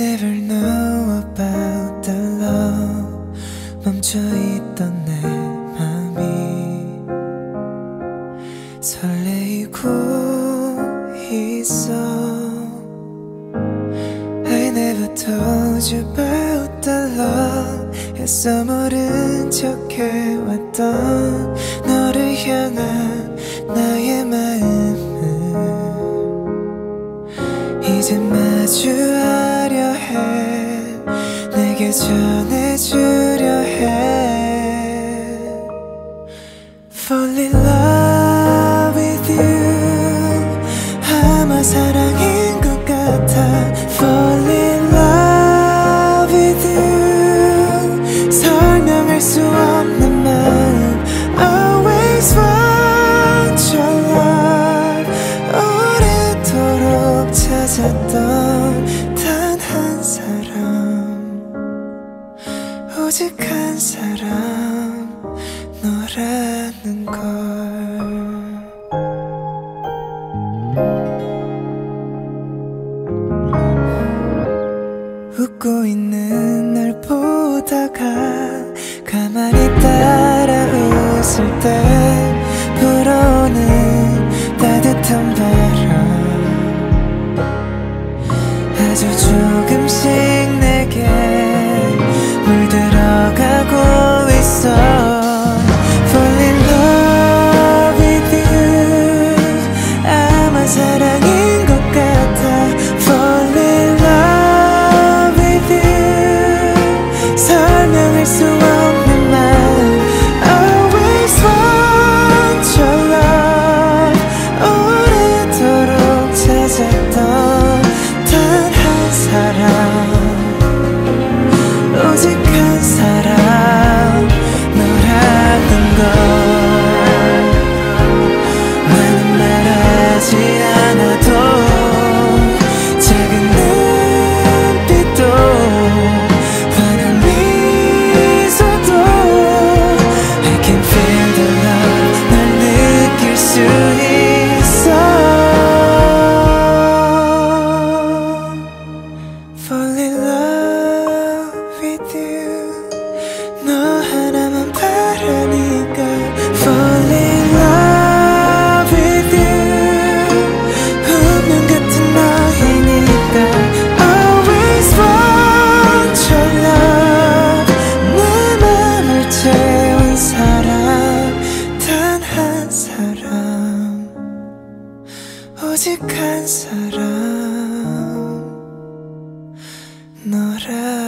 never know about the love 멈춰있던 내 맘이 설레이고 있어 I never told you about the love 애써 모른 척해왔던 너를 향한 나의 마음을 이제 마주하 전해주려 해 Fall in love with you 아마 사랑인 것 같아 Fall in love with you 설명할 수 없는 마음 Always want your love 오래도록 찾았던 오직 한 사람 너라는 걸. 웃고 있는 널 보다가 가만히 따라 웃을 때 불어오는 따뜻한 바람. 아주 좋아 So I. 사람 오직 한 사람 너라